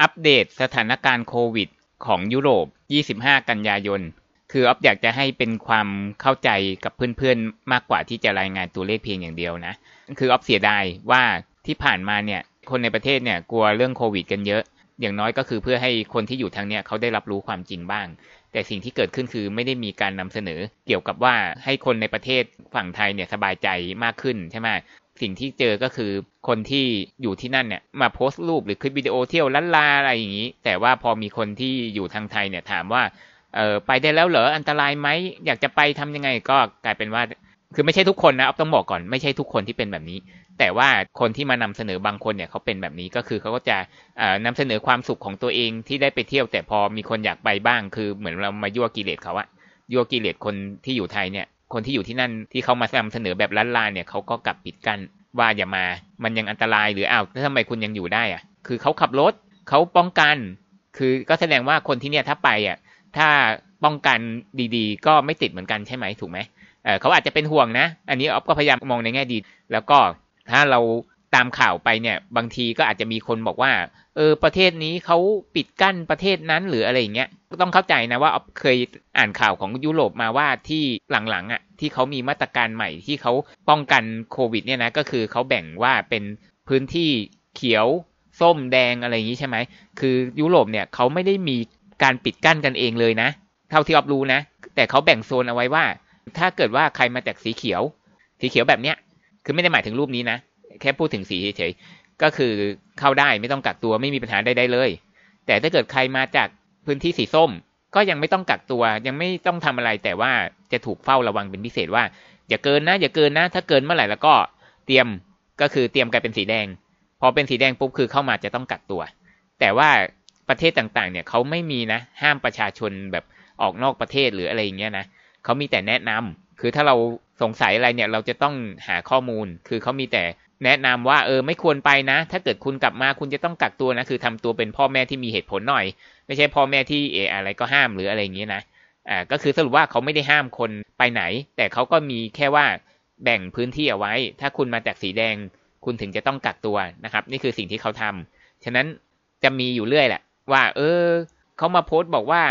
อัปเดตสถานการณ์โควิด ของยุโรป 25 กันยายน คืออ๊อฟอยากจะให้เป็นความเข้าใจกับเพื่อนๆ มากกว่าที่จะรายงานตัวเลขเพียงอย่างเดียวนะ คืออ๊อฟเสียดายว่าที่ผ่านมาเนี่ย คนในประเทศเนี่ยกลัวเรื่องโควิด กันเยอะ อย่างน้อยก็คือเพื่อให้คนที่อยู่ทางเนี้ยเขาได้รับรู้ความจริงบ้าง แต่สิ่งที่เกิดขึ้นคือไม่ได้มีการนำเสนอ เกี่ยวกับว่าให้คนในประเทศฝั่งไทยเนี่ยสบายใจมากขึ้นใช่ไหม สิ่งที่เจอก็คือคนที่อยู่ที่นั่นเนี่ยมาโพสต์รูปหรือคลิปวิดีโอเที่ยวลันลาอะไรอย่างนี้ แต่ว่าพอมีคนที่อยู่ทางไทยเนี่ยถามว่าเออไปได้แล้วเหรออันตรายไหมอยากจะไปทำยังไงก็กลายเป็นว่า คือไม่ใช่ทุกคนนะต้องบอกก่อนไม่ใช่ทุกคนที่เป็นแบบนี้ แต่ว่าคนที่มานำเสนอบางคนเนี่ยเขาเป็นแบบนี้ก็คือเขาก็จะนำเสนอความสุขของตัวเองที่ได้ไปเที่ยว แต่พอมีคนอยากไปบ้าง คือเหมือนเรามายั่วกิเลสเขาอะยั่วกิเลสคนที่อยู่ไทยเนี่ย คนที่อยู่ที่นั่นที่เขามานำเสนอแบบล้านลาเนี่ยเขาก็กลับปิดกั้นว่าอย่ามา มันยังอันตรายหรืออ้าวแล้วทำไมคุณยังอยู่ได้อะคือเขาขับรถเขาป้องกัน คือก็แสดงว่าคนที่เนี่ยถ้าไปอะ ถ้าป้องกันดีๆ ก็ไม่ติดเหมือนกันใช่ไหมถูกไหมเเขาอาจจะเป็นห่วงนะ อันนี้ออฟก็พยายามมองในแง่ดี แล้วก็ถ้าเราตามข่าวไปเนี่ย บางทีก็อาจจะมีคนบอกว่า เออประเทศนี้เขาปิดกั้นประเทศนั้นหรืออะไรอย่างเงี้ยต้องเข้าใจนะว่าออฟเคยอ่านข่าวของยุโรปมาว่าที่หลังๆอะที่เขามีมาตรการใหม่ที่เขาป้องกันโควิดเนี่ยนะก็คือเขาแบ่งว่าเป็นพื้นที่เขียวส้มแดงอะไรอย่างนี้ใช่ไหมคือยุโรปเนี่ยเขาไม่ได้มีการปิดกั้นกันเองเลยนะ เท่าที่ออฟรู้นะ แต่เขาแบ่งโซนเอาไว้ว่า ถ้าเกิดว่าใครมาจากสีเขียว สีเขียวแบบเนี้ยคือไม่ได้หมายถึงรูปนี้นะ แค่พูดถึงสีเฉย ก็คือเข้าได้ไม่ต้องกักตัวไม่มีปัญหาใดๆเลย แต่ถ้าเกิดใครมาจากพื้นที่สีส้ม ก็ยังไม่ต้องกักตัวยังไม่ต้องทำอะไร แต่ว่าจะถูกเฝ้าระวังเป็นพิเศษว่า อย่าเกินนะ อย่าเกินนะ ถ้าเกินเมื่อไหร่แล้วก็เตรียมก็คือเตรียมกลายเป็นสีแดง พอเป็นสีแดงปุ๊บคือเข้ามาจะต้องกักตัว แต่ว่าประเทศต่างๆ เนี่ยเขาไม่มีนะ ห้ามประชาชนแบบออกนอกประเทศหรืออะไรอย่างเงี้ยนะเขามีแต่แนะนำคือถ้าเราสงสัยอะไรเนี่ยเราจะต้องหาข้อมูล คือเขามีแต่ แนะนำว่าเออไม่ควรไปนะ ถ้าเกิดคุณกลับมาคุณจะต้องกักตัวนะ คือทำตัวเป็นพ่อแม่ที่มีเหตุผลหน่อย ไม่ใช่พ่อแม่ที่เอออะไรก็ห้ามหรืออะไรอย่างเงี้ยนะอ่าก็คือสรุปว่าเขาไม่ได้ห้ามคนไปไหน แต่เขาก็มีแค่ว่าแบ่งพื้นที่เอาไว้ ถ้าคุณมาจากสีแดง คุณถึงจะต้องกักตัวนะครับ นี่คือสิ่งที่เขาทำฉะนั้นจะมีอยู่เรื่อยแหละ ว่า เออเขามาโพสต์บอกว่า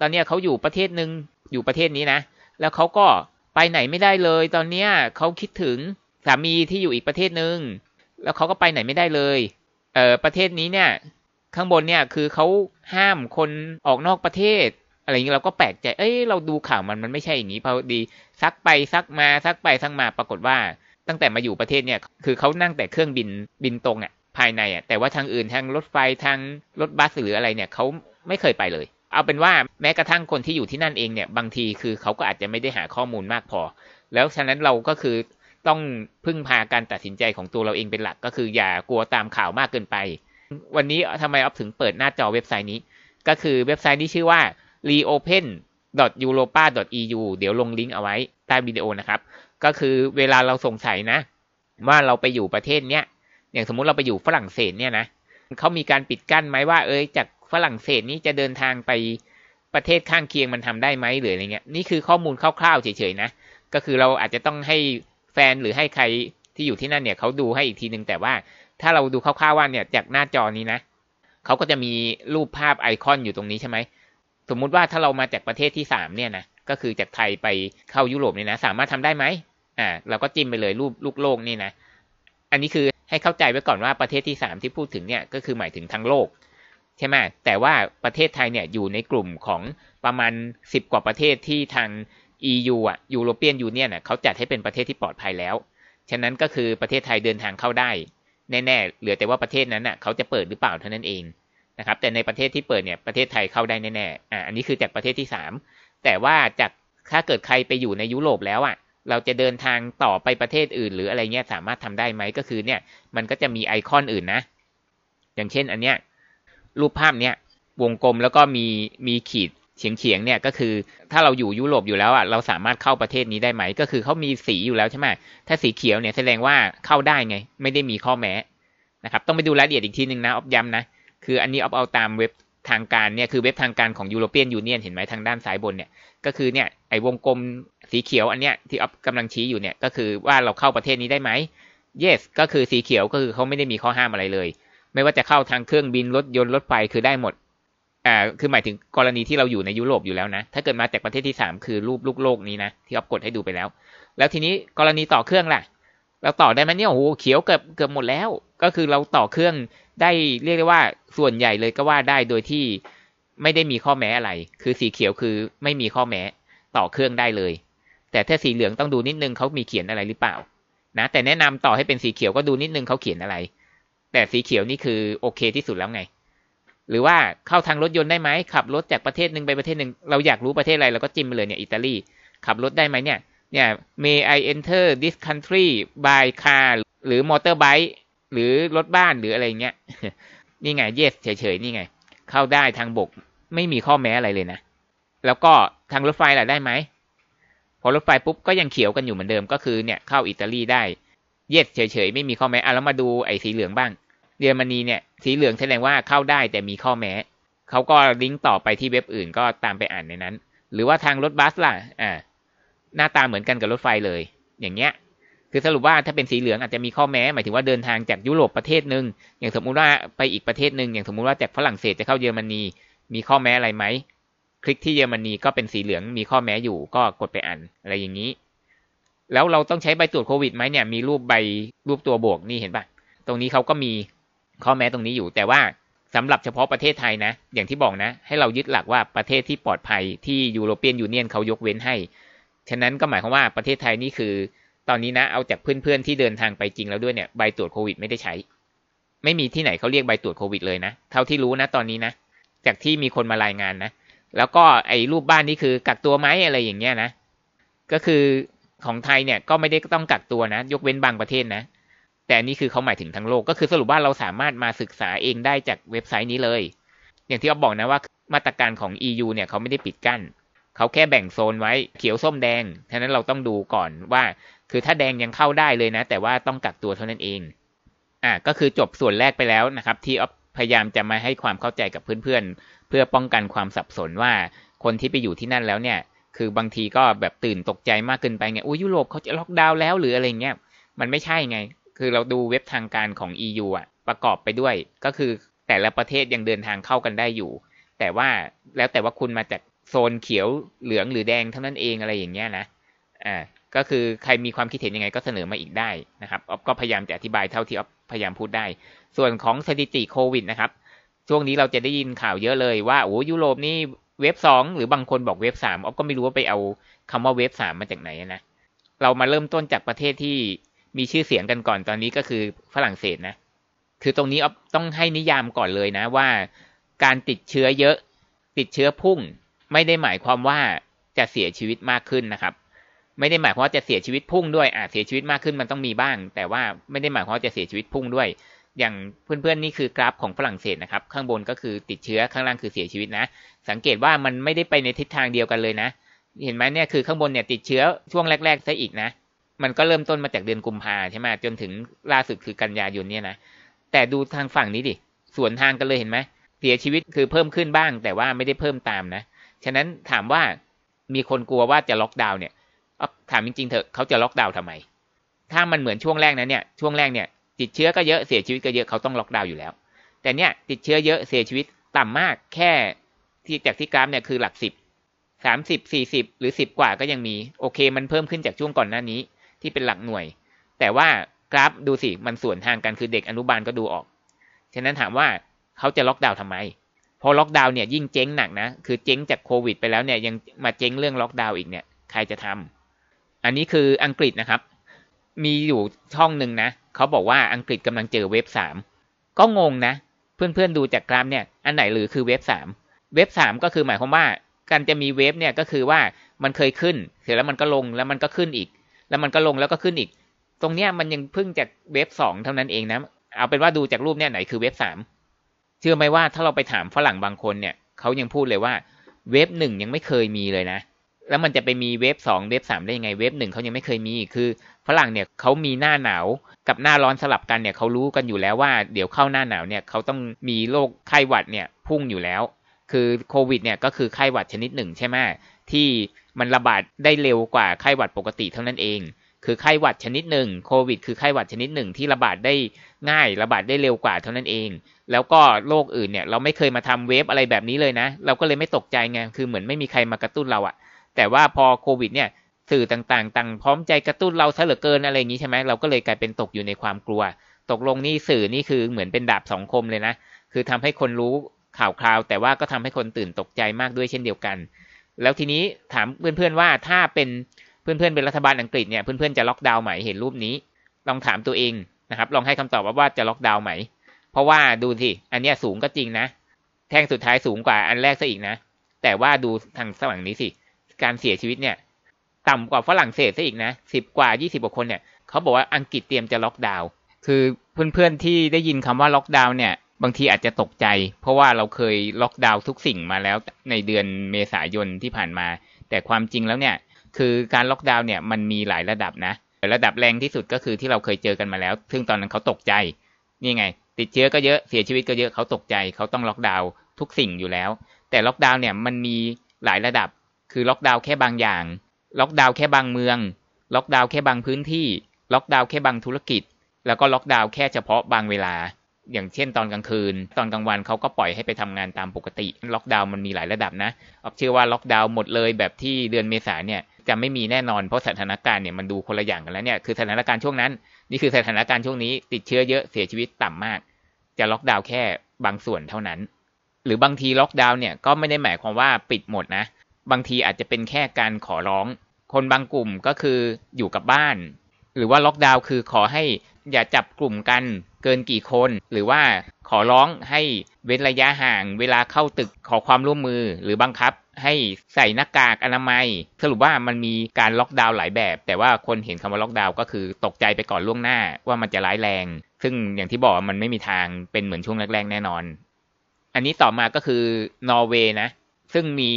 ตอนนี้เขาอยู่ประเทศหนึ่งอยู่ประเทศนี้นะ แล้วเขาก็ไปไหนไม่ได้เลย ตอนเนี้ยเขาคิดถึง สามีที่อยู่อีกประเทศหนึ่งแล้วเขาก็ไปไหนไม่ได้เลยเออประเทศนี้เนี่ย ข้างบนเนี่ยคือเขาห้ามคนออกนอกประเทศ อะไรอย่างนี้เราก็แปลกใจ เอ้ยเราดูข่าวมันมันไม่ใช่อย่างนี้พอดีซักไปซักมาซักไปซักมาปรากฏว่า ตั้งแต่มาอยู่ประเทศเนี่ย คือเขานั่งแต่เครื่องบินบินตรงอะภายในอะ แต่ว่าทางอื่นทางรถไฟทางรถบัสหรืออะไรเนี่ยเขาไม่เคยไปเลย เอาเป็นว่าแม้กระทั่งคนที่อยู่ที่นั่นเองเนี่ย บางทีคือเขาก็อาจจะไม่ได้หาข้อมูลมากพอ แล้วฉะนั้นเราก็คือ ต้องพึ่งพาการตัดสินใจของตัวเราเองเป็นหลัก ก็คืออย่ากลัวตามข่าวมากเกินไป วันนี้ทำไมออฟถึงเปิดหน้าจอเว็บไซต์นี้ ก็คือเว็บไซต์ที่ชื่อว่า reopen.europa.eu เดี๋ยวลงลิงก์เอาไว้ใต้วิดีโอนะครับ ก็คือเวลาเราสงสัยนะ ว่าเราไปอยู่ประเทศเนี้ยอย่างสมมุติเราไปอยู่ฝรั่งเศสเนี่ยนะเขามีการปิดกั้นไหมว่า เอ้ยจากฝรั่งเศสนี้จะเดินทางไปประเทศข้างเคียงมันทำได้ไหมหรืออะไรเงี้ยนี่คือข้อมูลคร่าวๆเฉยๆนะ ก็คือเราอาจจะต้องให้ แฟนหรือให้ใครที่อยู่ที่นั่นเนี่ยเขาดูให้อีกทีหนึ่งแต่ว่าถ้าเราดูคร่าวๆว่าเนี่ยจากหน้าจอนี้นะเขาก็จะมีรูปภาพไอคอนอยู่ตรงนี้ใช่ไหมสมมุติว่าถ้าเรามาจากประเทศที่สามเนี่ยนะก็คือจากไทยไปเข้ายุโรปเนี่ยนะ สามารถทำได้ไหมอ่าเราก็จิ้มไปเลยรูปลูกโลกนี่นะ อันนี้คือให้เข้าใจไว้ก่อนว่าประเทศที่สามที่พูดถึงเนี่ยก็คือหมายถึงทั้งโลกใช่ไหมแต่ว่าประเทศไทยเนี่ยอยู่ในกลุ่มของประมาณสิบกว่าประเทศที่ทาง EU อะยูโรเปียนยูเนียนอะเขาจัดให้เป็นประเทศที่ปลอดภัยแล้ว ฉะนั้นก็คือประเทศไทยเดินทางเข้าได้ แน่ๆ เหลือแต่ว่าประเทศนั้นอะเขาจะเปิดหรือเปล่าเท่านั้นเองนะครับ แต่ในประเทศที่เปิดเนี่ยประเทศไทยเข้าได้แน่ๆอ่าอันนี้คือจากประเทศที่สามแต่ว่าจากถ้าเกิดใครไปอยู่ในยุโรปแล้วอะเราจะเดินทางต่อไปประเทศอื่น หรืออะไรเงี้ยสามารถทำได้ไหมก็คือเนี่ยมันก็จะมีไอคอนอื่นนะ อย่างเช่นอันเนี้ยรูปภาพเนี้ยวงกลมแล้วก็มีมีขีด เฉียงเฉียงเนี่ยก็คือถ้าเราอยู่ยุโรปอยู่แล้วอะเราสามารถเข้าประเทศนี้ได้ไหม ก็คือเขามีสีอยู่แล้วใช่ไหมถ้าสีเขียวเนี่ยแสดงว่าเข้าได้ไง ไม่ได้มีข้อแม้นะครับต้องไปดูรายละเอียดอีกทีหนึ่งนะออฟย้ำนะคืออันนี้ออฟเอาตามเว็บทางการเนี่ยคือเว็บทางการของ European Union เห็นไหมทางด้านซ้ายบนเนี่ยก็คือเนี่ยไอ้วงกลมสีเขียวอันเนี้ยที่ออฟกำลังชี้อยู่เนี่ยก็คือว่าเราเข้าประเทศนี้ได้ไหม yes ก็คือสีเขียวก็คือเขาไม่ได้มีข้อห้ามอะไรเลย ไม่ว่าจะเข้าทางเครื่องบินรถยนต์รถไฟคือได้หมด อ่าคือหมายถึงกรณีที่เราอยู่ในยุโรปอยู่แล้วนะ ถ้าเกิดมาจากประเทศที่สามคือรูปลูกโลกนี้นะ ที่ออฟกดให้ดูไปแล้ว แล้วทีนี้กรณีต่อเครื่องล่ะ เราต่อได้ไหมเนี่ยโอ้โหเขียวเกือบเกือบหมดแล้ว ก็คือเราต่อเครื่องได้เรียกได้ว่าส่วนใหญ่เลยก็ว่าได้โดยที่ไม่ได้มีข้อแม้อะไร คือสีเขียวคือไม่มีข้อแม้ต่อเครื่องได้เลย แต่ถ้าสีเหลืองต้องดูนิดนึงเขามีเขียนอะไรหรือเปล่า นะ แต่แนะนำต่อให้เป็นสีเขียวก็ดูนิดนึงเขาเขียนอะไร แต่สีเขียวนี่คือโอเคที่สุดแล้วไง หรือว่าเข้าทางรถยนต์ได้ไหมขับรถจากประเทศหนึ่งไปประเทศหนึ่งเราอยากรู้ประเทศอะไรเราก็จิ้มไปเลยเนี่ยอิตาลีขับรถได้ไหมเนี่ยเนี่ย may I enter this country by car หรือ motorbike หรือรถบ้านหรืออะไรเงี้ยนี่ไง yes เฉยๆนี่ไง เข้าได้ทางบกไม่มีข้อแม้อะไรเลยนะ แล้วก็ทางรถไฟล่ะได้ไหมพอรถไฟปุ๊บก็ยังเขียวกันอยู่เหมือนเดิมก็คือเนี่ยเข้าอิตาลีได้ yes เฉยๆไม่มีข้อแม้อะแล้วมาดูไอ้สีเหลืองบ้าง เยอรมนีเนี่ยสีเหลืองแสดงว่าเข้าได้แต่มีข้อแม้เขาก็ลิงก์ต่อไปที่เว็บอื่นก็ตามไปอ่านในนั้น หรือว่าทางรถบัสล่ะอ่าหน้าตาเหมือนกันกับรถไฟเลย อย่างเงี้ย คือสรุปว่าถ้าเป็นสีเหลืองอาจจะมีข้อแม้ หมายถึงว่าเดินทางจากยุโรปประเทศหนึ่งอย่างสมมุติว่าไปอีกประเทศหนึ่งอย่างสมมุติว่าจากฝรั่งเศสจะเข้าเยอรมนี มีข้อแม้อะไรไหมคลิกที่เยอรมนีก็เป็นสีเหลืองมีข้อแม้อยู่ก็กดไปอ่านอะไรอย่างนี้ แล้วเราต้องใช้ใบตรวจโควิดไหมเนี่ยมีรูปใบรูปตัวบวกนี่เห็นปะตรงนี้เขาก็มี ข้อแม้ตรงนี้อยู่ แต่ว่าสำหรับเฉพาะประเทศไทยนะ อย่างที่บอกนะ ให้เรายึดหลักว่าประเทศที่ปลอดภัยที่ยูโรเปียนยูเนียนเขายกเว้นให้ ฉะนั้นก็หมายความว่าประเทศไทยนี่คือ ตอนนี้นะ เอาจากเพื่อนๆที่เดินทางไปจริงแล้วด้วยเนี่ยใบตรวจโควิดไม่ได้ใช้ ไม่มีที่ไหนเขาเรียกใบตรวจโควิดเลยนะ เท่าที่รู้นะตอนนี้นะ จากที่มีคนมารายงานนะ แล้วก็ไอ้รูปบ้านนี่คือกักตัวไหมอะไรอย่างเงี้ยนะ ก็คือของไทยเนี่ยก็ไม่ได้ต้องกักตัวนะ ยกเว้นบางประเทศนะ แต่นี่คือเขาหมายถึงทั้งโลก ก็คือสรุปว่าเราสามารถมาศึกษาเองได้จากเว็บไซต์นี้เลย อย่างที่เขาบอกนะว่ามาตรการของ EU เนี่ยเขาไม่ได้ปิดกั้นเขาแค่แบ่งโซนไว้เขียวส้มแดงฉะนั้นเราต้องดูก่อนว่า คือถ้าแดงยังเข้าได้เลยนะ แต่ว่าต้องกักตัวเท่านั้นเอง อะก็คือจบส่วนแรกไปแล้วนะครับ ที่พยายามจะมาให้ความเข้าใจกับเพื่อนๆ เพื่อป้องกันความสับสนว่าคนที่ไปอยู่ที่นั่นแล้วเนี่ย คือบางทีก็แบบตื่นตกใจมากเกินไปไงอุ้ยยุโรปเขาจะล็อกดาวน์แล้วหรืออะไรเงี้ยมันไม่ใช่ไง คือเราดูเว็บทางการของ EU อะประกอบไปด้วย ก็คือแต่ละประเทศยังเดินทางเข้ากันได้อยู่ แต่ว่าแล้วแต่ว่าคุณมาจากโซนเขียวเหลืองหรือแดงเท่านั้นเองอะไรอย่างเงี้ยนะอ่าก็คือใครมีความคิดเห็นยังไงก็เสนอมาอีกได้นะครับออฟก็พยายามจะอธิบายเท่าที่ออฟพยายามพูดได้ ส่วนของสถิติโควิดนะครับ ช่วงนี้เราจะได้ยินข่าวเยอะเลยว่าโอ้ยุโรปนี่เว็บสองหรือบางคนบอกเว็บสามออฟก็ไม่รู้ว่าไปเอาคำว่าเว็บสามมาจากไหนนะเรามาเริ่มต้นจากประเทศที่ มีชื่อเสียงกันก่อนตอนนี้ก็คือฝรั่งเศสนะ คือตรงนี้ต้องให้นิยามก่อนเลยนะว่า การติดเชื้อเยอะ ติดเชื้อพุ่ง ไม่ได้หมายความว่าจะเสียชีวิตมากขึ้นนะครับ ไม่ได้หมายความว่าจะเสียชีวิตพุ่งด้วยอ่าเสียชีวิตมากขึ้นมันต้องมีบ้าง แต่ว่าไม่ได้หมายความว่าจะเสียชีวิตพุ่งด้วย อย่างเพื่อนๆนี่คือกราฟของฝรั่งเศสนะครับ ข้างบนก็คือติดเชื้อข้างล่างคือเสียชีวิตนะ สังเกตว่ามันไม่ได้ไปในทิศทางเดียวกันเลยนะ เห็นไหมเนี่ยคือข้างบนเนี่ยติดเชื้อช่วงแรกๆซะอีกนะ มันก็เริ่มต้นมาจากเดือนกุมภาใช่ไหมจนถึงล่าสุดคือกันยายนเนี่ยนะแต่ดูทางฝั่งนี้ดิสวนทางกันเลยเห็นไหมเสียชีวิตคือเพิ่มขึ้นบ้าง แต่ว่าไม่ได้เพิ่มตามนะฉะนั้นถามว่ามีคนกลัวว่าจะล็อกดาวน์เนี่ยถามจริงๆเถอะเขาจะล็อกดาวน์ทำไม ถ้ามันเหมือนช่วงแรกนะเนี่ยช่วงแรกเนี่ยติดเชื้อก็เยอะเสียชีวิตก็เยอะเขาต้องล็อกดาวน์อยู่แล้ว แต่เนี่ยติดเชื้อเยอะเสียชีวิตต่ำมากแค่ที่จากที่กราฟเนี่ยคือหลักสิบสามสิบสี่สิบหรือสิบกว่าก็ยังมีโอเค มันเพิ่มขึ้นจากช่วงก่อนหน้านี้ ที่เป็นหลักหน่วย แต่ว่ากราฟดูสิมันสวนทางกันคือเด็กอนุบาลก็ดูออก ฉะนั้นถามว่าเขาจะล็อกดาวน์ทำไม พอล็อกดาวน์เนี่ยยิ่งเจ๊งหนักนะ คือเจ๊งจากโควิดไปแล้วเนี่ยยังมาเจ๊งเรื่องล็อกดาวน์อีกเนี่ยใครจะทำอันนี้คืออังกฤษนะครับ มีอยู่ช่องหนึ่งนะเขาบอกว่าอังกฤษกำลังเจอเว็บสามก็งงนะ เพื่อนๆดูจากกราฟเนี่ยอันไหนหรือคือเว็บสามเว็บสามก็คือหมายความว่าการจะมีเว็บเนี่ยก็คือว่ามันเคยขึ้น เสร็จแล้วมันก็ลงแล้วมันก็ขึ้นอีก แล้วมันก็ลงแล้วก็ขึ้นอีก ตรงเนี้ยมันยังพิ่งจากเว็บสองเท่านั้นเองนะ เอาเป็นว่าดูจากรูปเนี่ยไหนคือเว็บสามเชื่อไหมว่าถ้าเราไปถามฝรั่งบางคนเนี่ยเขายังพูดเลยว่าเว็บหนึ่งยังไม่เคยมีเลยนะ แล้วมันจะไปมีเว็บสองเว็บสามได้ยังไง เว็บหนึ่งเขายังไม่เคยมี คือฝรั่งเนี่ยเขามีหน้าหนาวกับหน้าร้อนสลับกันเนี่ยเขารู้กันอยู่แล้วว่าเดี๋ยวเข้าหน้าหนาวเนี่ยเขาต้องมีโรคไข้หวัดเนี่ยพุ่งอยู่แล้ว คือโควิดเนี่ยก็คือไข้หวัดชนิดหนึ่งใช่ไหมที่ มันระบาดได้เร็วกว่าไข้หวัดปกติเท่านั้นเอง คือไข้หวัดชนิดหนึ่งโควิด คือไข้หวัดชนิดหนึ่งที่ระบาดได้ง่ายระบาดได้เร็วกว่าเท่านั้นเอง แล้วก็โรคอื่นเนี่ยเราไม่เคยมาทำเวฟอะไรแบบนี้เลยนะ เราก็เลยไม่ตกใจไงคือเหมือนไม่มีใครมากระตุ้นเราอะแต่ว่าพอโควิดเนี่ยสื่อต่างๆ ต่างพร้อมใจกระตุ้นเราซะเหลือเกินอะไรอย่างนี้ใช่ไหมเราก็เลยกลายเป็นตกอยู่ในความกลัว ตกลงนี่สื่อนี่คือเหมือนเป็นดาบสองคมเลยนะ คือทำให้คนรู้ข่าวคราว แต่ว่าก็ทำให้คนตื่นตกใจมากด้วยเช่นเดียวกัน แล้วทีนี้ถามเพื่อนๆว่าถ้าเป็นเพื่อนๆเป็นรัฐบาลอังกฤษเนี่ยเพื่อนๆจะล็อกดาวน์ไหมเห็นรูปนี้ ลองถามตัวเองนะครับ ลองให้คำตอบว่าว่าจะล็อกดาวน์ไหม เพราะว่าดูสิอันนี้สูงก็จริงนะ แท่งสุดท้ายสูงกว่าอันแรกซะอีกนะ แต่ว่าดูทางฝั่งนี้สิการเสียชีวิตเนี่ย ต่ำกว่าฝรั่งเศสซะอีกนะสิบกว่ายี่สิบกว่าคนเนี่ยเขาบอกว่าอังกฤษเตรียมจะล็อกดาวน์คือเพื่อนๆที่ได้ยินคำว่าล็อกดาวน์เนี่ย บางทีอาจจะตกใจ เพราะว่าเราเคยล็อกดาวน์ทุกสิ่งมาแล้วในเดือนเมษายนที่ผ่านมา แต่ความจริงแล้วเนี่ย คือการล็อกดาวน์เนี่ยมันมีหลายระดับนะ ระดับแรงที่สุดก็คือที่เราเคยเจอกันมาแล้ว ซึ่งตอนนั้นเขาตกใจ นี่ไง ติดเชื้อก็เยอะเสียชีวิตก็เยอะเขาตกใจเขาต้องล็อกดาวน์ทุกสิ่งอยู่แล้ว แต่ล็อกดาวน์เนี่ยมันมีหลายระดับ คือล็อกดาวน์แค่บางอย่าง ล็อกดาวน์แค่บางเมือง ล็อกดาวน์แค่บางพื้นที่ ล็อกดาวน์แค่บางธุรกิจ แล้วก็ล็อกดาวน์แค่เฉพาะบางเวลา อย่างเช่นตอนกลางคืน ตอนกลางวันเขาก็ปล่อยให้ไปทำงานตามปกติ ล็อกดาวน์มันมีหลายระดับนะออฟเชื่อว่าล็อกดาวน์หมดเลยแบบที่เดือนเมษาเนี่ยจะไม่มีแน่นอนเพราะสถานการณ์เนี่ยมันดูคนละอย่างกันแล้วเนี่ยคือสถานการณ์ช่วงนั้น นี่คือสถานการณ์ช่วงนี้ ติดเชื้อเยอะเสียชีวิตต่ำมาก จะล็อกดาวน์แค่บางส่วนเท่านั้น หรือบางทีล็อกดาวน์เนี่ยก็ไม่ได้หมายความว่าปิดหมดนะ บางทีอาจจะเป็นแค่การขอร้อง คนบางกลุ่มก็คืออยู่กับบ้าน หรือว่าล็อกดาวน์คือขอให้อย่าจับกลุ่มกัน เกินกี่คน หรือว่าขอร้องให้เว้นระยะห่าง เวลาเข้าตึกขอความร่วมมือหรือบังคับให้ใส่หน้ากากอนามัย สรุปว่ามันมีการล็อกดาวน์หลายแบบ แต่ว่าคนเห็นคำว่าล็อกดาวน์ก็คือตกใจไปก่อนล่วงหน้าว่ามันจะร้ายแรง ซึ่งอย่างที่บอกมันไม่มีทางเป็นเหมือนช่วงแรกๆแน่นอน อันนี้ต่อมาก็คือนอร์เวย์นะ ซึ่งมี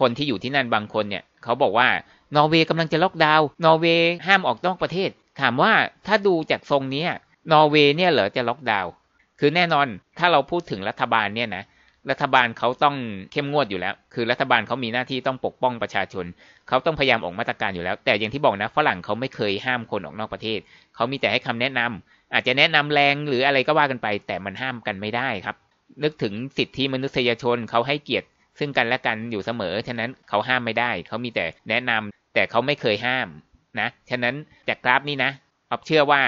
คนที่อยู่ที่นั่นบางคนเนี่ยเขาบอกว่านอร์เวย์กำลังจะล็อกดาวน์นอร์เวย์ห้ามออกนอกประเทศ ถามว่าถ้าดูจากทรงนี้ นอร์เวย์เนี่ยเหรอจะล็อกดาวน์คือแน่นอนถ้าเราพูดถึงรัฐบาลเนี่ยนะรัฐบาลเขาต้องเข้มงวดอยู่แล้ว คือรัฐบาลเขามีหน้าที่ต้องปกป้องประชาชน เขาต้องพยายามออกมาตรการอยู่แล้ว แต่อย่างที่บอกนะฝรั่งเขาไม่เคยห้ามคนออกนอกประเทศ เขามีแต่ให้คำแนะนำอาจจะแนะนำแรงหรืออะไรก็ว่ากันไป แต่มันห้ามกันไม่ได้ครับ นึกถึงสิทธิมนุษยชนเขาให้เกียรติ ซึ่งกันและกันอยู่เสมอ ฉะนั้นเขาห้ามไม่ได้ เขามีแต่แนะนำแต่เขาไม่เคยห้ามนะ ฉะนั้นจากกราฟนี้นะออฟเชื่อว่า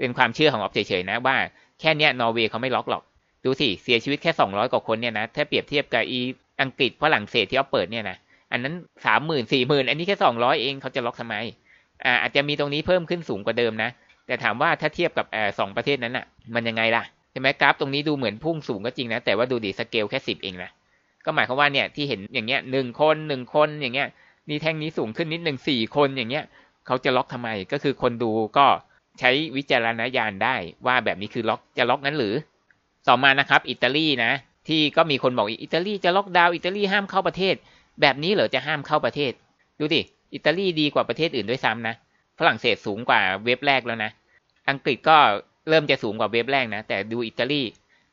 เป็นความเชื่อของออฟเฉยๆนะว่าแค่เนี้ยนอร์เวย์เขาไม่ล็อกหรอก ดูสิ เสียชีวิตแค่สองร้อยกว่าคนเนี่ยนะ ถ้าเปรียบเทียบกับอีอังกฤษฝรั่งเศสที่เขาเปิดเนี่ยนะ อันนั้นสามหมื่นสี่หมื่นอันนี้แค่สองร้อยเองเขาจะล็อกทำไม อ่าอาจจะมีตรงนี้เพิ่มขึ้นสูงกว่าเดิมนะ แต่ถามว่าถ้าเทียบกับสองประเทศนั้นอะ มันยังไงล่ะ ใช่ไหมกราฟตรงนี้ดูเหมือนพุ่งสูงก็จริงนะ แต่ว่าดูดิสเกลแค่สิบเองนะ ก็หมายความว่าเนี่ยที่เห็นอย่างเงี้ยหนึ่งคนหนึ่งคนอย่างเงี้ยนี่แท่งนี้สูงขึ้นนิดหนึ่งสี่คนอย่างเงี้ยเขาจะล็อกทำไม ก็คือคนดูก็ ใช้วิจารณญาณได้ว่าแบบนี้คือล็อกจะล็อกนั้นหรือ ต่อมานะครับอิตาลีนะที่ก็มีคนบอกอิตาลีจะล็อกดาวน์อิตาลีห้ามเข้าประเทศ แบบนี้เหรอจะห้ามเข้าประเทศ ดูดิอิตาลีดีกว่าประเทศอื่นด้วยซ้ำนะฝรั่งเศสสูงกว่าเว็บแรกแล้วนะ อังกฤษก็เริ่มจะสูงกว่าเว็บแรกนะ แต่ดูอิตาลี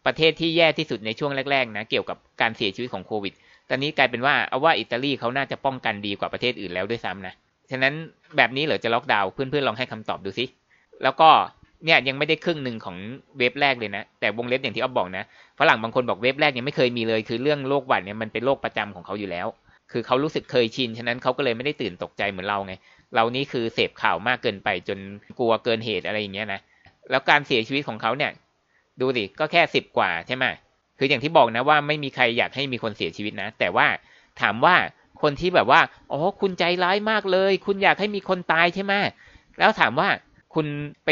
ประเทศที่แย่ที่สุดในช่วงแรกๆนะเกี่ยวกับการเสียชีวิตของโควิด ตอนนี้กลายเป็นว่าเอาว่าอิตาลีเขาน่าจะป้องกันดีกว่าประเทศอื่นแล้วด้วยซ้ำนะ ฉะนั้นแบบนี้เหรอจะล็อกดาวน์เพื่อนๆลองให้คำตอบดูสิ แล้วก็เนี่ยยังไม่ได้ครึ่งหนึ่งของเว็บแรกเลยนะ แต่วงเล็บอย่างที่อ๊อฟบอกนะฝรั่งบางคนบอกเว็บแรกยังไม่เคยมีเลย คือเรื่องโรคหวัดเนี่ยมันเป็นโรคประจำของเขาอยู่แล้ว คือเขารู้สึกเคยชินฉะนั้นเขาก็เลยไม่ได้ตื่นตกใจเหมือนเราไงเรานี่คือเสพข่าวมากเกินไปจนกลัวเกินเหตุอะไรอย่างเงี้ยนะแล้วการเสียชีวิตของเขาเนี่ย ดูดิก็แค่สิบกว่าใช่ไหมคืออย่างที่บอกนะว่าไม่มีใครอยากให้มีคนเสียชีวิตนะ แต่ว่าถามว่าคนที่แบบว่าอ๋อคุณใจร้ายมากเลย คุณอยากให้มีคนตายใช่ไหมแล้วถามว่า คุณไป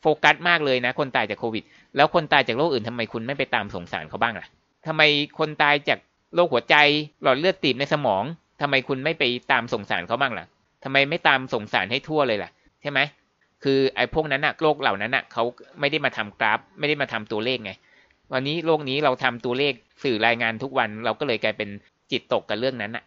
โฟกัสมากเลยนะ คนตายจากโควิด แล้วคนตายจากโรคอื่นทำไมคุณไม่ไปตามสงสารเขาบ้างล่ะทำไมคนตายจากโรคหัวใจหลอดเลือดตีบในสมองทำไมคุณไม่ไปตามสงสารเขาบ้างล่ะทำไมไม่ตามสงสารให้ทั่วเลยล่ะ ใช่ไหมคือไอ้พวกนั้นอะโรคเหล่านั้นอะเขาไม่ได้มาทำกราฟ ไม่ได้มาทำตัวเลขไง วันนี้โลกนี้เราทำตัวเลขสื่อรายงานทุกวัน เราก็เลยกลายเป็นจิตตกกับเรื่องนั้นอะ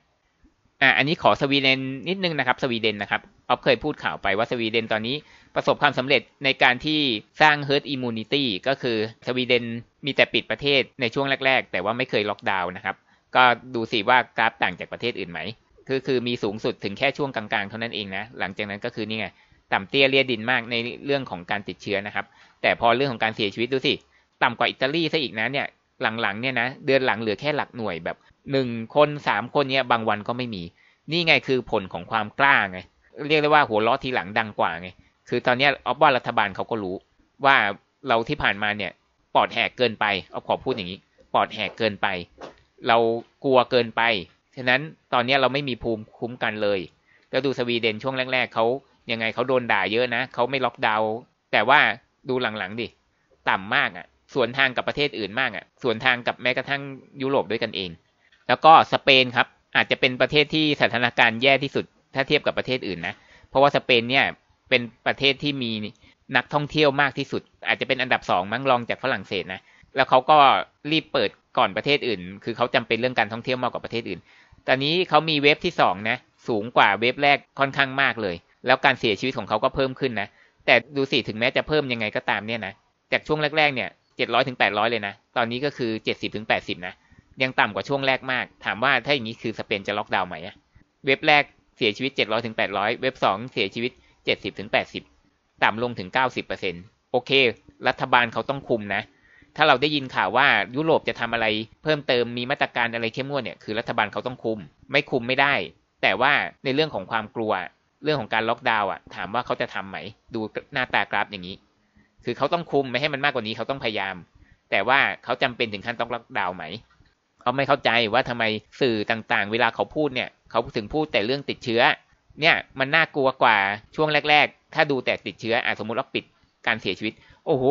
อ่าอันนี้ขอสวีเดนนิดนึงนะครับ สวีเดนนะครับออฟเคยพูดข่าวไปว่าสวีเดนตอนนี้ประสบความสำเร็จในการที่สร้าง herd immunity ก็คือสวีเดนมีแต่ปิดประเทศในช่วงแรก ๆ แต่ว่าไม่เคยล็อกดาวน์นะครับ ก็ดูสิว่ากราฟต่างจากประเทศอื่นไหมคือคือมีสูงสุดถึงแค่ช่วงกลางๆเท่านั้นเองนะ หลังจากนั้นก็คือนี่ไงต่ำเตี้ยเลียดินมากในเรื่องของการติดเชื้อนะครับ แต่พอเรื่องของการเสียชีวิตดูสิ ต่ำกว่าอิตาลีซะอีกนะเนี่ยหลังๆเนี่ยนะเดือนหลังเหลือแค่หลักหน่วยแบบ หนึ่งคนสามคนเนี่ยบางวันก็ไม่มี นี่ไงคือผลของความกล้าไง เรียกได้ว่าหัวล้อทีหลังดังกว่าไง คือตอนนี้ออฟว่ารัฐบาลเขาก็รู้ ว่าเราที่ผ่านมาเนี่ยปอดแหกเกินไปเอาขอพูดอย่างนี้ปอดแหกเกินไป เรากลัวเกินไป ฉะนั้นตอนนี้เราไม่มีภูมิคุ้มกันเลยแล้วดูสวีเดนช่วงแรกๆเขายังไงเขาโดนด่าเยอะนะเขาไม่ล็อกดาวน์แต่ว่าดูหลังๆดิต่ำมากอะ่ะส่วนทางกับประเทศอื่นมากอะ่ะส่วนทางกับแม้กระทั่งยุโรปด้วยกันเอง แล้วก็สเปนครับ อาจจะเป็นประเทศที่สถานการณ์แย่ที่สุด ถ้าเทียบกับประเทศอื่นนะ เพราะว่าสเปนเนี่ยเป็นประเทศที่มีนักท่องเที่ยวมากที่สุด อาจจะเป็นอันดับสองมั้งรองจากฝรั่งเศสนะแล้วเขาก็รีบเปิดก่อนประเทศอื่น คือเขาจำเป็นเรื่องการท่องเที่ยวมากกว่าประเทศอื่น ตอนนี้เขามีเว็บที่สองนะ สูงกว่าเว็บแรกค่อนข้างมากเลย แล้วการเสียชีวิตของเขาก็เพิ่มขึ้นนะ แต่ดูสิถึงแม้จะเพิ่มยังไงก็ตามเนี่ยนะ จากช่วงแรกๆเนี่ยเจ็ดร้อยถึงแปดร้อยเลยนะ ตอนนี้ก็คือเจ็ดสิบถึงแปดสิบนะ ยังต่ำกว่าช่วงแรกมาก ถามว่าถ้าอย่างนี้คือสเปนจะล็อกดาวน์ไหมเว็บแรกเสียชีวิตเจ็ดร้อยถึงแปดร้อยเว็บสองเสียชีวิตเจ็ดสิบถึงแปดสิบต่ำลงถึงเก้าสิบเปอร์เซ็นโอเค รัฐบาลเขาต้องคุมนะ ถ้าเราได้ยินข่าวว่ายุโรปจะทำอะไร เพิ่มเติมมีมาตรการอะไรเข้มงวดเนี่ยคือรัฐบาลเขาต้องคุม ไม่คุมไม่ได้ แต่ว่าในเรื่องของความกลัว เรื่องของการล็อกดาวน์อะ ถามว่าเขาจะทํำไหม ดูหน้าตากราฟอย่างนี้ คือเขาต้องคุมไม่ให้มันมากกว่านี้เขาต้องพยายาม แต่ว่าเขาจำเป็นถึงขั้นต้องล็อกดาวน์ไหม เขาไม่เข้าใจว่าทำไมสื่อต่างๆ เวลาเขาพูดเนี่ย เขาถึงพูดแต่เรื่องติดเชื้อ เนี่ยมันน่ากลัวกว่าช่วงแรก ๆ ถ้าดูแต่ติดเชื้ออะสมมติว่าปิดการเสียชีวิต โอ้โห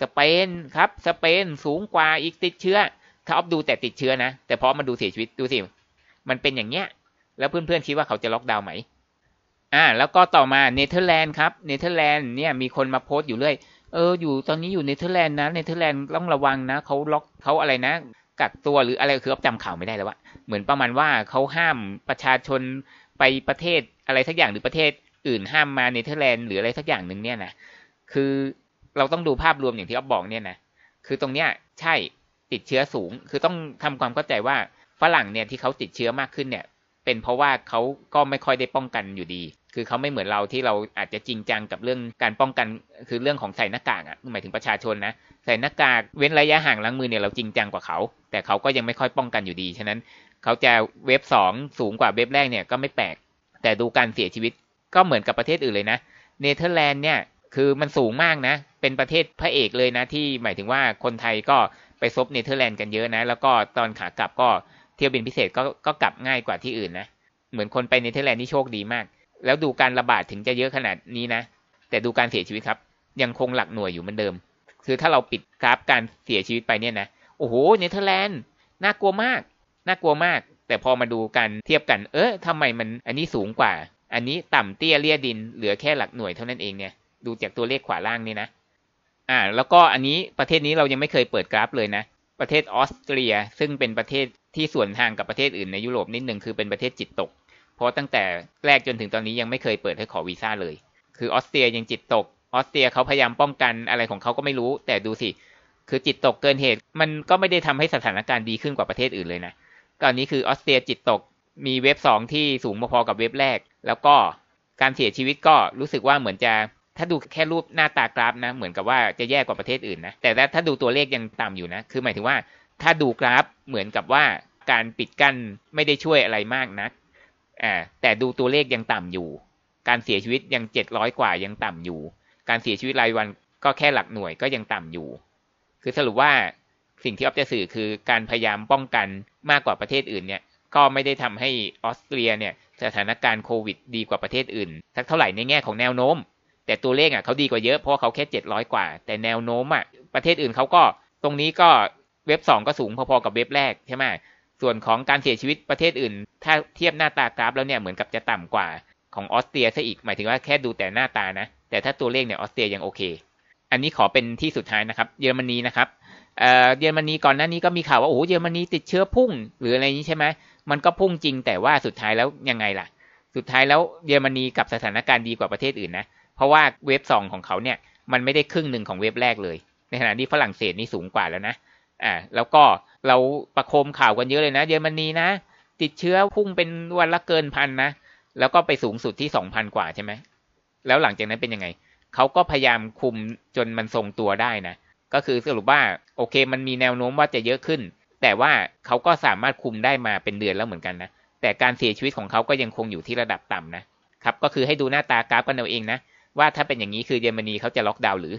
สเปนครับ สเปนสูงกว่าอีกติดเชื้อ ถ้าออฟดูแต่ติดเชื้อนะ แต่พอมาดูเสียชีวิตดูสิ มันเป็นอย่างเงี้ย แล้วเพื่อนๆคิดว่าเขาจะล็อกดาวน์ไหมอ่า แล้วก็ต่อมาเนเธอร์แลนด์ครับ เนเธอร์แลนด์เนี่ยมีคนมาโพสต์อยู่เรื่อย เออ อยู่ตอนนี้อยู่เนเธอร์แลนด์นะ เนเธอร์แลนด์ต้องระวังนะเขาล็อกเขาอะไรนะ กักตัวหรืออะไรคือจำข่าวไม่ได้แล้วว่าเหมือนประมาณว่าเขาห้ามประชาชนไปประเทศอะไรสักอย่างหรือประเทศอื่นห้ามมาเนเธอร์แลนด์หรืออะไรสักอย่างหนึ่งเนี่ยนะคือเราต้องดูภาพรวมอย่างที่อ๊อฟบอกเนี่ยนะคือตรงเนี้ยใช่ติดเชื้อสูง คือต้องทำความเข้าใจว่าฝรั่งเนี่ยที่เขาติดเชื้อมากขึ้นเนี่ย เป็นเพราะว่าเขาก็ไม่ค่อยได้ป้องกันอยู่ดี คือเขาไม่เหมือนเราที่เราอาจจะจริงจังกับเรื่องการป้องกันคือเรื่องของใส่หน้ากากอะหมายถึงประชาชนนะใส่หน้ากากเว้นระยะห่างล้างมือเนี่ยเราจริงจังกว่าเขา แต่เขาก็ยังไม่ค่อยป้องกันอยู่ดีฉะนั้นเขาจะ wave สองสูงกว่า wave แรกเนี่ยก็ไม่แปลก แต่ดูการเสียชีวิตก็เหมือนกับประเทศอื่นเลยนะเนเธอร์แลนด์เนี่ยคือมันสูงมากนะ เป็นประเทศพระเอกเลยนะที่หมายถึงว่าคนไทยก็ไปซบเนเธอร์แลนด์กันเยอะนะ แล้วก็ตอนขากลับก็เที่ยวบินพิเศษก็ก็กลับง่ายกว่าที่อื่นนะเหมือนคนไปเนเธอร์แลนด์นี่โชคดีมาก แล้วดูการระบาดถึงจะเยอะขนาดนี้นะ แต่ดูการเสียชีวิตครับ ยังคงหลักหน่วยอยู่เหมือนเดิม คือถ้าเราปิดกราฟการเสียชีวิตไปเนี่ยนะ โอ้โห เนเธอร์แลนด์ น่ากลัวมาก น่ากลัวมาก แต่พอมาดูกันเทียบกัน เออทำไมมันอันนี้สูงกว่า อันนี้ต่ำเตี้ยเลียดิน เหลือแค่หลักหน่วยเท่านั้นเองเนี่ย ดูจากตัวเลขขวาล่างนี่นะ อ่า แล้วก็อันนี้ประเทศนี้เรายังไม่เคยเปิดกราฟเลยนะ ประเทศออสเตรีย ซึ่งเป็นประเทศที่ส่วนทางกับประเทศอื่นในยุโรปนิดหนึ่งคือเป็นประเทศจิตตก เพราะตั้งแต่แรกจนถึงตอนนี้ยังไม่เคยเปิดให้ขอวีซ่าเลย คือออสเตรียยังจิตตก ออสเตรียเขาพยายามป้องกันอะไรของเขาก็ไม่รู้ แต่ดูสิ คือจิตตกเกินเหตุ มันก็ไม่ได้ทำให้สถานการณ์ดีขึ้นกว่าประเทศอื่นเลยนะก่อนนี้คือออสเตรียจิตตก มีเว็บสองที่สูงพอๆกับเว็บแรก แล้วก็การเสียชีวิตก็รู้สึกว่าเหมือนจะ ถ้าดูแค่รูปหน้าตากราฟนะ เหมือนกับว่าจะแย่กว่าประเทศอื่นนะ แต่ถ้าดูตัวเลขยังต่ำอยู่นะ คือหมายถึงว่า ถ้าดูกราฟเหมือนกับว่าการปิดกั้นไม่ได้ช่วยอะไรมากนะัก อ่าแต่ดูตัวเลขยังต่ำอยู่ การเสียชีวิตยังเจ็ดร้อยกว่ายังต่ำอยู่ การเสียชีวิตรายวันก็แค่หลักหน่วยก็ยังต่ำอยู่ คือสรุปว่าสิ่งที่ออฟจะสื่อคือการพยายามป้องกันมากกว่าประเทศอื่นเนี่ยก็ไม่ได้ทำให้ออสเตรียเนี่ยสถานการณ์โควิดดีกว่าประเทศอื่นสักเท่าไหร่ในแง่ของแนวโน้ม แต่ตัวเลขอะเขาดีกว่าเยอะเพราะเขาแค่เจ็ดร้อยกว่า แต่แนวโน้มอะประเทศอื่นเขาก็ตรงนี้ก็เว็บสองก็สูงพอๆกับเว็บแรกใช่ไหม ส่วนของการเสียชีวิตประเทศอื่น ถ้าเทียบหน้าตากราฟแล้วเนี่ยเหมือนกับจะต่ำกว่าของออสเตรียซะอีก หมายถึงว่าแค่ดูแต่หน้าตานะ แต่ถ้าตัวเลขเนี่ยออสเตรียยังโอเค อันนี้ขอเป็นที่สุดท้ายนะครับ เยอรมนีนะครับเอ่อเยอรมนีก่อนหน้านี้ก็มีข่าวว่าโอ้โหเยอรมนีติดเชื้อพุ่ง หรืออะไรนี้ใช่ไหมมันก็พุ่งจริงแต่ว่าสุดท้ายแล้วยังไงล่ะ สุดท้ายแล้วเยอรมนีกับสถานการณ์ดีกว่าประเทศอื่นนะ เพราะว่าเว็บสองของเขาเนี่ยมันไม่ได้ครึ่งหนึ่งของเว็บแรกเลย ในขณะที่ฝรั่งเศสนี่สูงกว่าแล้วนะ อ่าแล้วก็เราประโคมข่าวกันเยอะเลยนะ เยอรมนีนะ ติดเชื้อพุ่งเป็นวันละเกินพันนะ แล้วก็ไปสูงสุดที่สองพันกว่าใช่ไหม แล้วหลังจากนั้นเป็นยังไง เขาก็พยายามคุมจนมันทรงตัวได้นะ ก็คือสรุปว่าโอเค มันมีแนวโน้มว่าจะเยอะขึ้น แต่ว่าเขาก็สามารถคุมได้มาเป็นเดือนแล้วเหมือนกันนะ แต่การเสียชีวิตของเขาก็ยังคงอยู่ที่ระดับต่ำนะครับ ก็คือให้ดูหน้าตากราฟกันเอาเองนะ ว่าถ้าเป็นอย่างนี้คือเยอรมนีเขาจะล็อกดาวน์หรือ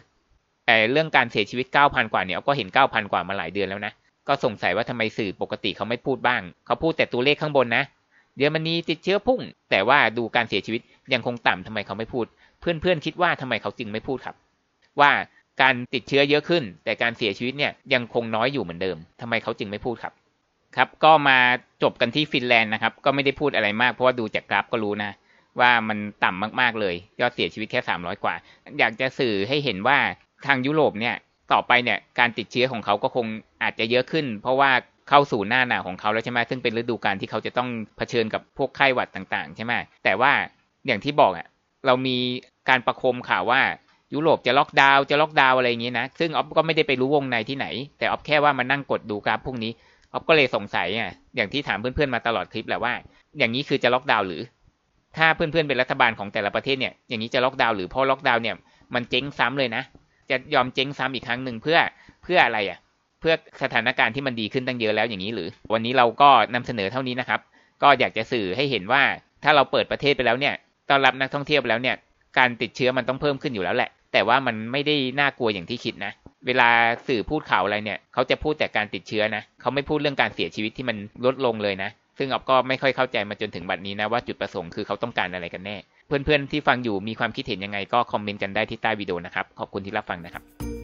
เรื่องการเสียชีวิต 9,000 กว่าเนี่ยก็เห็น 9,000 กว่ามาหลายเดือนแล้วนะ ก็สงสัยว่าทำไมสื่อปกติเขาไม่พูดบ้าง เขาพูดแต่ตัวเลขข้างบนนะ เยอรมนีติดเชื้อพุ่ง แต่ว่าดูการเสียชีวิตยังคงต่ำทำไมเขาไม่พูด เพื่อนๆคิดว่าทำไมเขาจึงไม่พูดครับ ว่าการติดเชื้อเยอะขึ้น แต่การเสียชีวิตเนี่ยยังคงน้อยอยู่เหมือนเดิมทำไมเขาจึงไม่พูดครับ ครับ ก็มาจบกันที่ฟินแลนด์นะครับ ก็ไม่ได้พูดอะไรมากเพราะว่าดูจากกราฟก็รู้นะว่ามันต่ำมากๆเลยยอดเสียชีวิตแค่ 300 กว่า อยากจะสื่อให้เห็นว่า ทางยุโรปเนี่ยต่อไปเนี่ยการติดเชื้อของเขาก็คงอาจจะเยอะขึ้น เพราะว่าเข้าสู่หน้าหนาวของเขาแล้วใช่ไหมซึ่งเป็นฤดูกาลที่เขาจะต้องเผชิญกับพวกไข้หวัดต่างๆ ใช่ไหมแต่ว่าอย่างที่บอกอะเรามีการประคมข่าวว่ายุโรปจะล็อกดาวน์จะล็อกดาวน์อะไรอย่างนี้นะ ซึ่งออฟก็ไม่ได้ไปรู้วงในที่ไหน แต่ออฟแค่ว่ามานั่งกดดูกราฟพวกนี้ออฟก็เลยสงสัยอะอย่างที่ถามเพื่อนๆมาตลอดคลิปแหละว่า อย่างนี้คือจะล็อกดาวน์หรือ ถ้าเพื่อนๆเป็นรัฐบาลของแต่ละประเทศเนี่ยอย่างนี้จะล็อกดาวน์หรือพราะล็อกดาวน์เนี่ยมันเจ๊งซ้ำเลยนะ จะยอมเจ๊งซ้ำอีกครั้งหนึ่งเพื่อเพื่ออะไรอะ เพื่อสถานการณ์ที่มันดีขึ้นตั้งเยอะแล้วอย่างนี้หรือ วันนี้เราก็นำเสนอเท่านี้นะครับ ก็อยากจะสื่อให้เห็นว่าถ้าเราเปิดประเทศไปแล้วเนี่ยต้อนรับนักท่องเที่ยวไปแล้วเนี่ย การติดเชื้อมันต้องเพิ่มขึ้นอยู่แล้วแหละ แต่ว่ามันไม่ได้น่ากลัวอย่างที่คิดนะ เวลาสื่อพูดข่าวอะไรเนี่ยเขาจะพูดแต่การติดเชื้อนะเขาไม่พูดเรื่องการเสียชีวิตที่มันลดลงเลยนะ ซึ่งออฟก็ไม่ค่อยเข้าใจมาจนถึงบัดนี้นะว่าจุดประสงค์คือเขาต้องการอะไรกันแน่ เพื่อนๆที่ฟังอยู่มีความคิดเห็นยังไงก็คอมเมนต์กันได้ที่ใต้วิดีโอนะครับ ขอบคุณที่รับฟังนะครับ